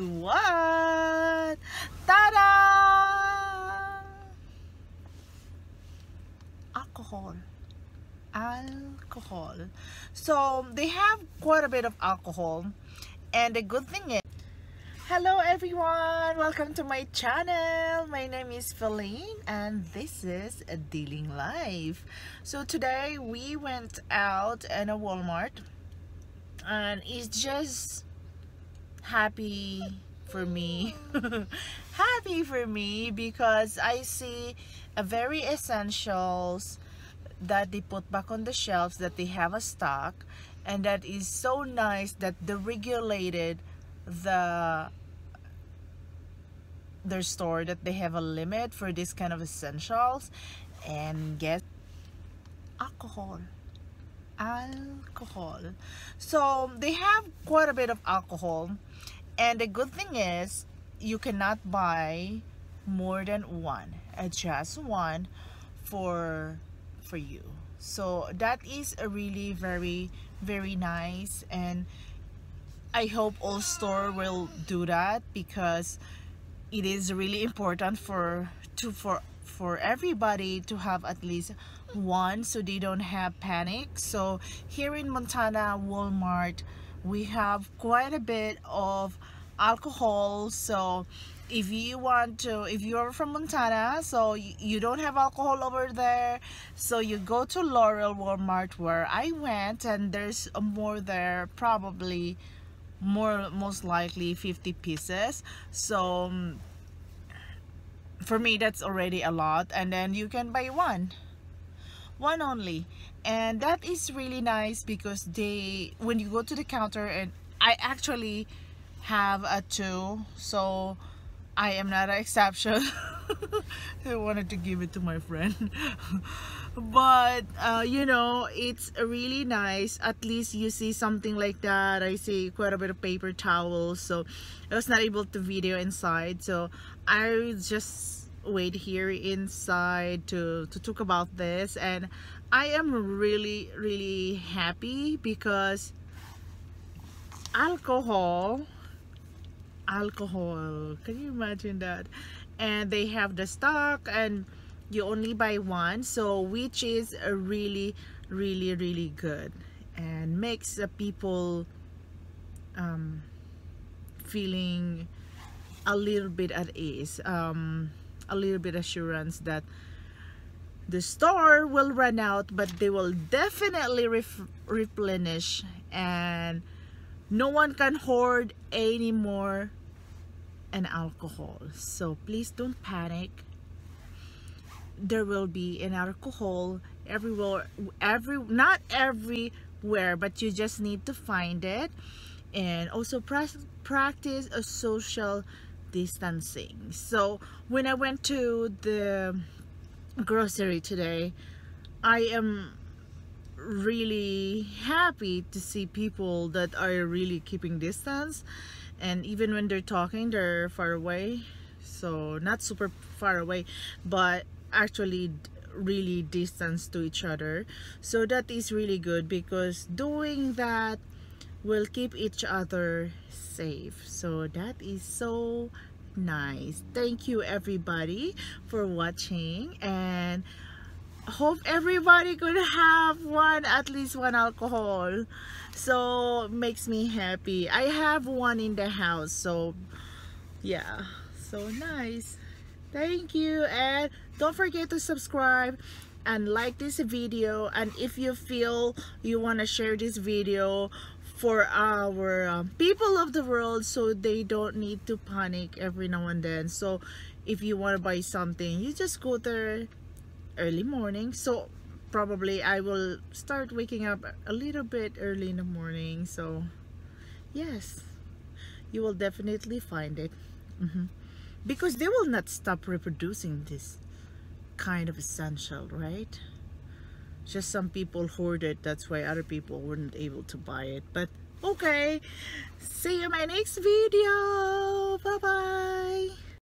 what? Ta-da! Alcohol. Alcohol. So they have quite a bit of alcohol. And the good thing is, Hello everyone! Welcome to my channel! My name is Philine and this is a Dealing Life. So today we went out in a Walmart and it's just happy for me. Happy for me because I see a very essentials that they put back on the shelves that they have a stock and that is so nice that the regulated the their store that they have a limit for this kind of essentials and get alcohol alcohol. So they have quite a bit of alcohol. And the good thing is you cannot buy more than one. Uh, just one for for you. So that is a really very very nice. And I hope all store will do that because it is really important for to for for everybody to have at least one so they don't have panic. So here in Montana Walmart we have quite a bit of alcohol. So if you want to if you're from Montana so you don't have alcohol over there. So you go to Laurel Walmart where I went and there's more there probably more most likely 50 pieces. So um, for me that's already a lot and then you can buy one. One only. And that is really nice because they when you go to the counter and I actually have a two so I am not an exception I wanted to give it to my friend. But uh, you know it's really nice. At least you see something like that. I see quite a bit of paper towels so I was not able to video inside. So I just wait here inside to to talk about this. And I am really really happy because alcohol alcohol. Can you imagine that and they have the stock and you only buy one so which is really really really good and makes the people um, feeling a little bit at ease um, a little bit assurance that the store will run out but they will definitely replenish and no one can hoard anymore and alcohol. So please don't panic. There will be an alcohol everywhere every not everywhere but you just need to find it. And also practice a social distancing. So when I went to the grocery today I am really happy to see people that are really keeping distance. And even when they're talking they're far away. So not super far away but actually really distance to each other. So that is really good because doing that will keep each other safe. So that is so nice. Thank you everybody for watching. And hope everybody could have one at least one alcohol. So makes me happy. I have one in the house so yeah. So nice. Thank you and don't forget to subscribe and like this video. And if you feel you want to share this video for our um, people of the world so they don't need to panic every now and then. So if you want to buy something you just go there early morning so probably I will start waking up a little bit early in the morning so yes you will definitely find it. Mm -hmm. because they will not stop reproducing this kind of essential right? Just some people hoard it that's why other people weren't able to buy it but okay. See you in my next video. Bye bye